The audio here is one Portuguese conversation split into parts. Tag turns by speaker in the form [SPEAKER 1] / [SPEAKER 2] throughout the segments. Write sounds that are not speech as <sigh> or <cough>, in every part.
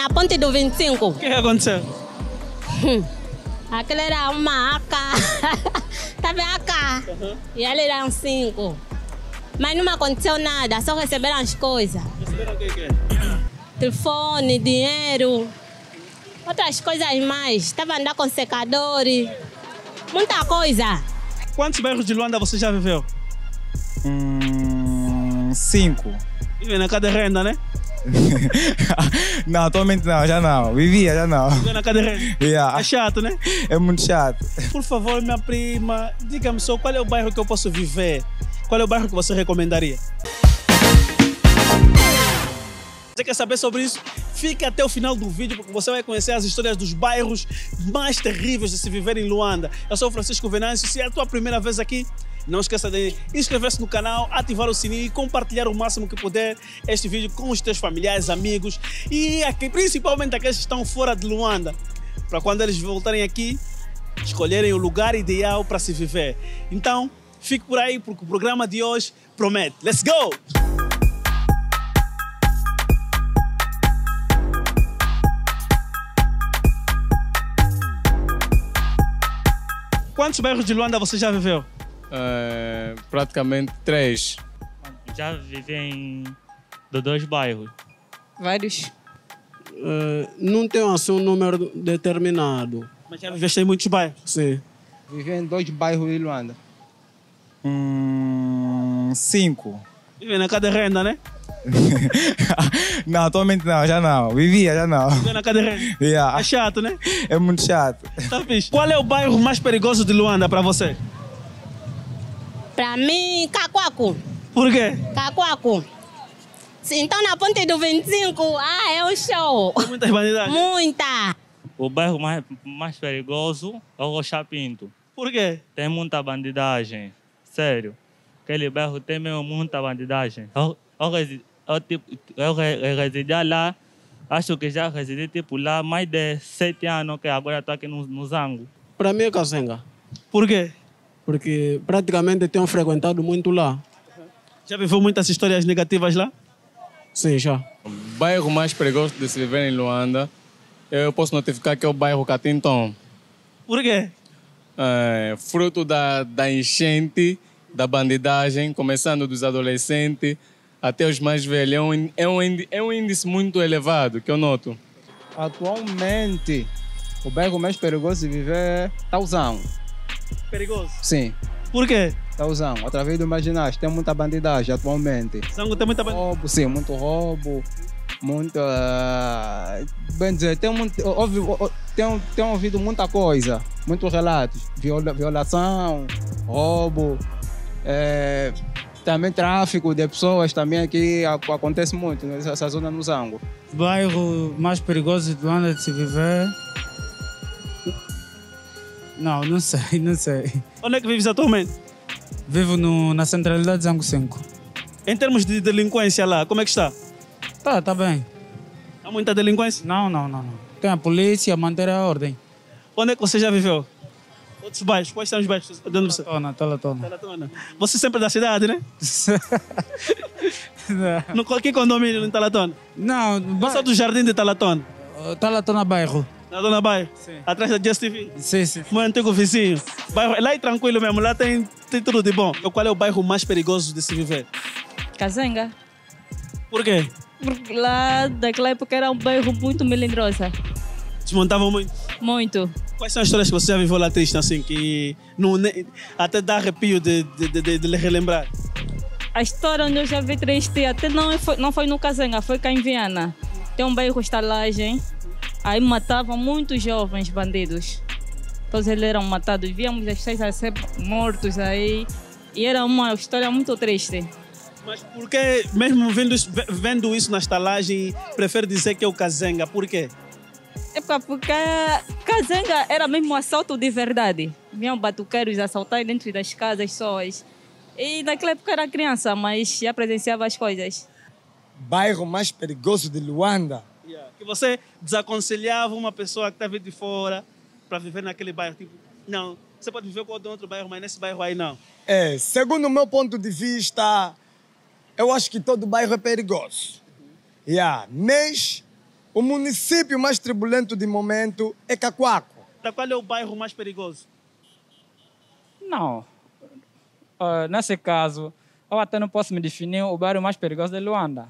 [SPEAKER 1] Na ponte do 25. <laughs>
[SPEAKER 2] O que, que aconteceu?
[SPEAKER 1] Aquele era uma AK. Tava AK. E ali eram cinco. Mas não me aconteceu nada, só receberam as coisas.
[SPEAKER 2] Receberam o que, que?
[SPEAKER 1] Telefone, dinheiro, outras coisas mais. Estava andando com secador. Muita coisa.
[SPEAKER 2] Quantos bairros de Luanda você já viveu?
[SPEAKER 3] Hum, cinco.
[SPEAKER 2] Vive na cada renda, né?
[SPEAKER 3] Não, atualmente não, já não. Vivia, já não.
[SPEAKER 2] Vive na cada renda.
[SPEAKER 3] Yeah.
[SPEAKER 2] É chato, né?
[SPEAKER 3] É muito chato.
[SPEAKER 2] Por favor, minha prima, diga-me só qual é o bairro que eu posso viver? Qual é o bairro que você recomendaria? Você quer saber sobre isso? Fique até o final do vídeo porque você vai conhecer as histórias dos bairros mais terríveis de se viver em Luanda. Eu sou o Francisco Venâncio. Se é a tua primeira vez aqui, não esqueça de inscrever-se no canal, ativar o sininho e compartilhar o máximo que puder este vídeo com os teus familiares, amigos e aqui, principalmente aqueles que estão fora de Luanda. Para quando eles voltarem aqui, escolherem o lugar ideal para se viver. Então, fique por aí porque o programa de hoje promete. Let's go! Quantos bairros de Luanda você já viveu?
[SPEAKER 4] É, praticamente três.
[SPEAKER 5] Já vivi em do dois bairros.
[SPEAKER 6] Vários.
[SPEAKER 7] Eh, não tenho assim um número determinado.
[SPEAKER 2] Mas já viveste em muitos bairros?
[SPEAKER 7] Sim.
[SPEAKER 8] Vivi em dois bairros de Luanda.
[SPEAKER 3] Hum, cinco.
[SPEAKER 2] Vive na cada renda, né? <laughs>
[SPEAKER 3] não, atualmente não, já não. Vivia, já não.
[SPEAKER 2] Vive na cada renda.
[SPEAKER 3] Yeah.
[SPEAKER 2] É chato, né?
[SPEAKER 3] É muito chato.
[SPEAKER 2] Tá fixe. Qual é o bairro mais perigoso de Luanda para você?
[SPEAKER 1] Para mim, Cacoaco.
[SPEAKER 2] Por quê?
[SPEAKER 1] Cacoaco. Então na ponte do 25, ah, é um show.
[SPEAKER 2] Tem muitas bandidades.
[SPEAKER 1] Muita.
[SPEAKER 5] O bairro mais, mais perigoso é o Rochapinto.
[SPEAKER 2] Por quê?
[SPEAKER 5] Tem muita bandidagem. Sério. Aquele bairro tem mesmo muita bandidagem. Eu, eu, resi- eu, tipo, eu residia lá, acho que já residi tipo, lá mais de sete anos, que agora estou aqui no, no Zango.
[SPEAKER 7] Para mim é Casenga,
[SPEAKER 2] Por quê?
[SPEAKER 7] Porque praticamente tenho frequentado muito lá.
[SPEAKER 2] Já viveu muitas histórias negativas lá?
[SPEAKER 7] Sim, já.
[SPEAKER 4] O bairro mais perigoso de se viver em Luanda, eu posso notificar que é o bairro Catinton.
[SPEAKER 2] Por quê?
[SPEAKER 4] É, fruto da, da enchente, da bandidagem, começando dos adolescentes até os mais velhos. É um, é um, é um índice muito elevado que eu noto.
[SPEAKER 8] Atualmente, o bairro mais perigoso de viver é Tauzão.
[SPEAKER 2] Perigoso.
[SPEAKER 8] Sim,
[SPEAKER 2] Por quê?
[SPEAKER 8] Tauzão. Através do Imaginar, tem muita bandidagem atualmente.
[SPEAKER 2] Zango tem muita bandidagem.
[SPEAKER 8] Roubo, sim, muito roubo. Muito. ah, bem dizer, tem, muito, ouvi, ou- tem, tem ouvido muita coisa, muitos relatos. Viola, violação, roubo, eh, também tráfico de pessoas também aqui ac- acontece muito nessa essa zona no Zango.
[SPEAKER 9] bairro mais perigoso de Luanda de se viver. Não, não sei, não sei.
[SPEAKER 2] Onde é que vives atualmente?
[SPEAKER 9] Vivo no, na centralidade Zango 5.
[SPEAKER 2] Em termos de delinquência lá, como é que está?
[SPEAKER 9] Tá, tá bem.
[SPEAKER 2] Há muita delinquência?
[SPEAKER 9] Não, não, não, não. Tem a polícia manter a ordem.
[SPEAKER 2] Onde é que você já viveu? Outros bairros? Quais são os bairros? De onde você...
[SPEAKER 9] Tona, tola, tona.
[SPEAKER 2] Talatona. Você sempre é da cidade, né? <laughs> No que condomínio em Talatona?
[SPEAKER 9] Não,
[SPEAKER 2] Eu sou do Jardim de Talatona.
[SPEAKER 9] Talatona bairro.
[SPEAKER 2] Na Dona Baia?
[SPEAKER 9] Sim.
[SPEAKER 2] Atrás da Just TV.
[SPEAKER 9] Sim, sim.
[SPEAKER 2] Meu antigo vizinho. Bairro, lá é tranquilo mesmo, lá tem, tem tudo de bom. Qual é o bairro mais perigoso de se viver?
[SPEAKER 6] Cazenga.
[SPEAKER 2] Por quê?
[SPEAKER 6] Porque lá, daquela época, era um bairro muito melindrosa.
[SPEAKER 2] Desmontavam muito.
[SPEAKER 6] Muito.
[SPEAKER 2] Quais são as histórias que você já viveu lá triste, assim, que não, até dá arrepio de, de, de, de, de lhe relembrar?
[SPEAKER 6] A história onde eu já vi triste, até não foi, não foi no Cazenga, foi cá em Viana. Tem um bairro estalagem, aí matavam muitos jovens bandidos. Todos eles eram matados, víamos as pessoas a ser mortos aí. E era uma história muito triste.
[SPEAKER 2] Mas por que, mesmo vendo vendo isso na estalagem, prefere dizer que é o Kazenga? Por quê?
[SPEAKER 6] É porque- Cazenga era mesmo assalto de verdade. Vinham batuqueiros assaltar dentro das casas sós. E naquela época era criança, mas já presenciava as coisas.
[SPEAKER 10] bairro mais perigoso de Luanda.
[SPEAKER 2] Que você desaconselhava uma pessoa que está vindo de fora para viver naquele bairro. Tipo, não, você pode viver com outro bairro, mas nesse bairro aí não.
[SPEAKER 10] É, segundo o meu ponto de vista, eu acho que todo bairro é perigoso. Yeah, mas O município mais turbulento de momento é Cacoaco.
[SPEAKER 2] Da qual é o bairro mais perigoso?
[SPEAKER 9] Não. Ah, nesse caso, eu até não posso me definir o bairro mais perigoso de Luanda.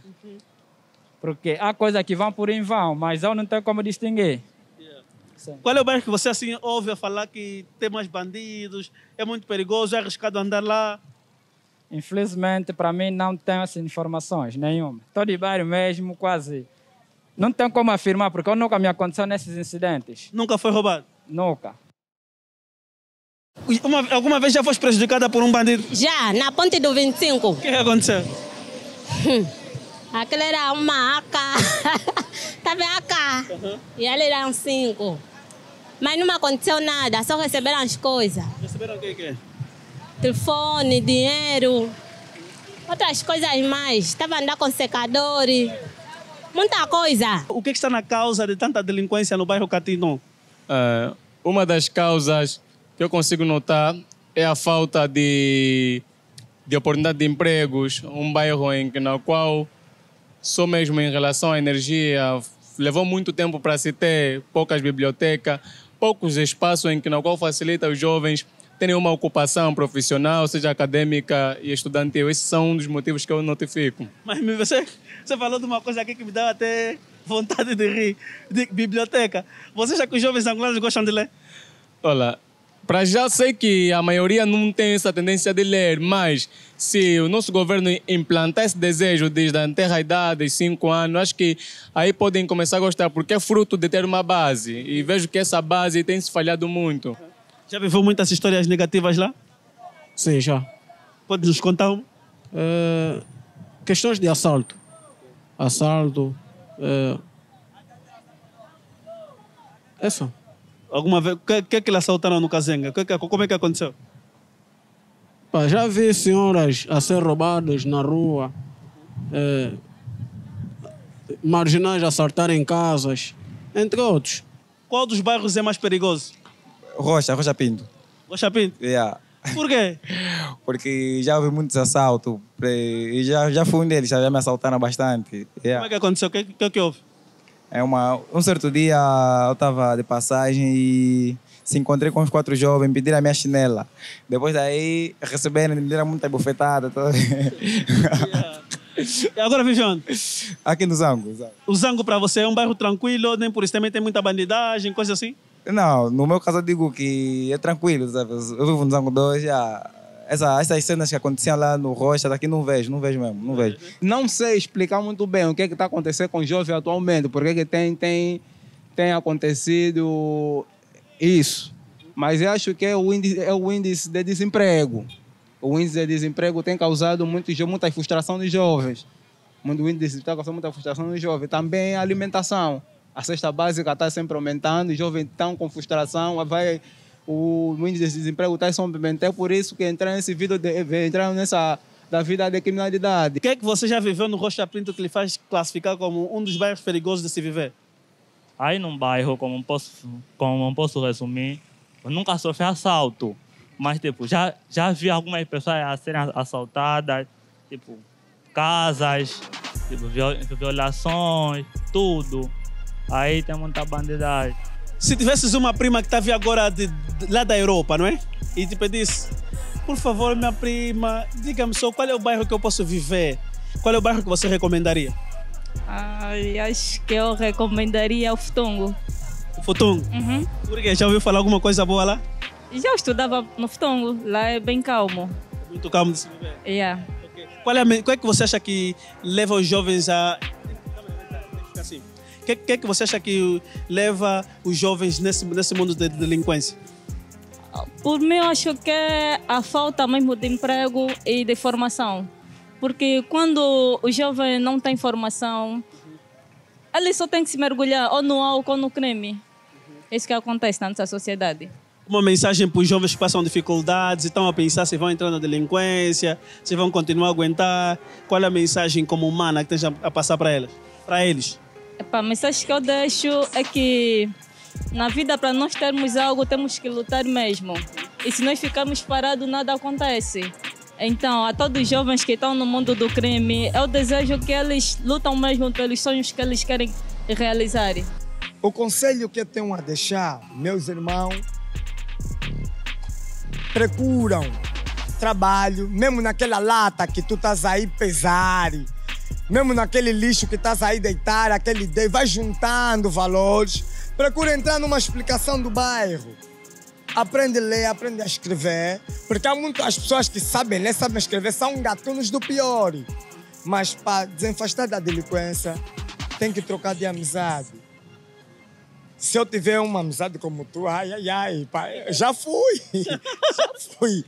[SPEAKER 9] Porque há coisas que vão por em vão, mas eu não tenho como distinguir.
[SPEAKER 2] Qual é o bairro que você assim ouve falar que tem mais bandidos, é muito perigoso, é arriscado andar lá?
[SPEAKER 9] Infelizmente, para mim, não tenho essas informações nenhuma. Estou de bairro mesmo, quase. Não tenho como afirmar, porque eu nunca me aconteceu nesses incidentes.
[SPEAKER 2] Nunca foi roubado?
[SPEAKER 9] Nunca.
[SPEAKER 2] Uma- alguma vez já foste prejudicada por um bandido?
[SPEAKER 1] Já, na ponte do 25.
[SPEAKER 2] O que é que aconteceu? <laughs>
[SPEAKER 1] Aquele era uma AK. Estava AK. E ele era um 5. Mas não me aconteceu nada, só receberam as coisas.
[SPEAKER 2] Receberam o que que é?
[SPEAKER 1] Telefone, dinheiro, outras coisas mais. Estava andando com secadores. Muita coisa.
[SPEAKER 2] O que, que está na causa de tanta delinquência no bairro Catino?
[SPEAKER 4] Ah, uma das causas que eu consigo notar é a falta de, de oportunidade de empregos, um bairro em que, na qual só mesmo em relação à energia levou muito tempo para se ter poucas bibliotecas, poucos espaços em que na qual facilita os jovens terem uma ocupação profissional, seja acadêmica e estudantil. Esses são um dos motivos que eu notifico.
[SPEAKER 2] Mas você, você falou de uma coisa aqui que me dá até vontade de rir. De biblioteca. Você acha que os jovens angolanos gostam de ler?
[SPEAKER 4] Olha, para já sei que a maioria não tem essa tendência de ler, mas se o nosso governo implantar esse desejo desde a terra idade, 5 anos, acho que aí podem começar a gostar, porque é fruto de ter uma base. E vejo que essa base tem se falhado muito.
[SPEAKER 2] Já viveu muitas histórias negativas lá?
[SPEAKER 7] Sim, já.
[SPEAKER 2] Pode nos contar um?
[SPEAKER 7] Eh, questões de assalto. Assalto. eh, Essa.
[SPEAKER 2] Alguma vez? O que, que é que lhe assaltaram no Kazenga? Que que- como é que aconteceu?
[SPEAKER 7] Pá, já vi senhoras a ser roubadas na rua. eh, marginais a assaltarem casas. Entre outros.
[SPEAKER 2] Qual dos bairros é mais perigoso?
[SPEAKER 3] Rocha, Rocha Pinto.
[SPEAKER 2] Rocha Pinto?
[SPEAKER 3] Yeah.
[SPEAKER 2] Por quê? <laughs>
[SPEAKER 3] Porque já houve muitos assaltos e já, já fui um deles, já me assaltaram bastante.
[SPEAKER 2] Como
[SPEAKER 3] Yeah.
[SPEAKER 2] é que aconteceu? O que, que, que houve?
[SPEAKER 3] É uma, um certo dia eu estava de passagem e se encontrei com os quatro jovens, pediram a minha chinela. Depois daí receberam, me deram muita bufetada. Toda. <laughs>
[SPEAKER 2] E agora vive onde?
[SPEAKER 3] Aqui no Zango. Zango.
[SPEAKER 2] O Zango para você é um bairro tranquilo, nem por isso também tem muita bandidagem, coisa assim?
[SPEAKER 3] Não, no meu caso eu digo que é tranquilo, sabe? Eu vivo no Zango 2, já. Essa, essas cenas que aconteciam lá no Rocha, daqui não vejo, não vejo mesmo, não vejo.
[SPEAKER 8] Não sei explicar muito bem o que está acontecendo com os jovens atualmente, porque que tem, tem, tem acontecido isso. Mas eu acho que é o índice, é o índice de desemprego. O índice de desemprego tem causado muito, muita frustração dos jovens. Muito índice está causando muita frustração dos jovens. Também a alimentação. A cesta básica está sempre aumentando, os jovens estão com frustração, vai, o índice de desemprego está aumentando. É por isso que entrar nesse vídeo, de, entrar nessa da vida de criminalidade.
[SPEAKER 2] O que é que você já viveu no Rocha Pinto que lhe faz classificar como um dos bairros perigosos de se viver?
[SPEAKER 5] Aí num bairro, como posso, como posso resumir, eu nunca sofri assalto. Mas, tipo, já, já vi algumas pessoas a serem assaltadas, tipo, casas, tipo, viol- violações, tudo. Aí tem muita bandidagem.
[SPEAKER 2] Se tivesses uma prima que está vindo agora de, de- lá da Europa, não é? E te pedisse, por favor, minha prima, diga-me só qual é o bairro que eu posso viver? Qual é o bairro que você recomendaria?
[SPEAKER 6] Ai, acho que eu recomendaria o Futongo.
[SPEAKER 2] O Futungo?
[SPEAKER 6] Uhum.
[SPEAKER 2] Por quê? Já ouviu falar alguma coisa boa lá?
[SPEAKER 6] Já estudava no Futongo, lá é bem calmo.
[SPEAKER 2] Muito calmo de se viver.
[SPEAKER 6] Yeah.
[SPEAKER 2] Qual é, a qual é que você acha que leva os jovens a. O que, que é que você acha que leva os jovens nesse, nesse mundo de delinquência?
[SPEAKER 6] Por mim, eu acho que é a falta mesmo de emprego e de formação. Porque quando o jovem não tem formação, ele só tem que se mergulhar ou no álcool ou no crime. É isso que acontece na nossa sociedade.
[SPEAKER 2] Uma mensagem para os jovens que passam dificuldades e estão a pensar se vão entrar na delinquência, se vão continuar a aguentar. Qual é a mensagem como humana que esteja a passar para eles? Para eles?
[SPEAKER 6] A mensagem que eu deixo é que na vida, para nós termos algo, temos que lutar mesmo. E se nós ficarmos parados, nada acontece. Então, a todos os jovens que estão no mundo do crime, eu desejo que eles lutam mesmo pelos sonhos que eles querem realizar.
[SPEAKER 10] O conselho que eu tenho a deixar, meus irmãos, procuram trabalho, mesmo naquela lata que tu estás aí pesar, mesmo naquele lixo que estás aí deitar aquele day, vai juntando valores, procura entrar numa explicação do bairro. Aprende a ler, aprende a escrever, porque há muitas pessoas que sabem ler, sabem escrever, são gatunos do pior. Mas para desenfastar da delinquência, tem que trocar de amizade. Se eu tiver uma amizade como tu, ai, ai, ai, pai, já fui, <laughs> já fui.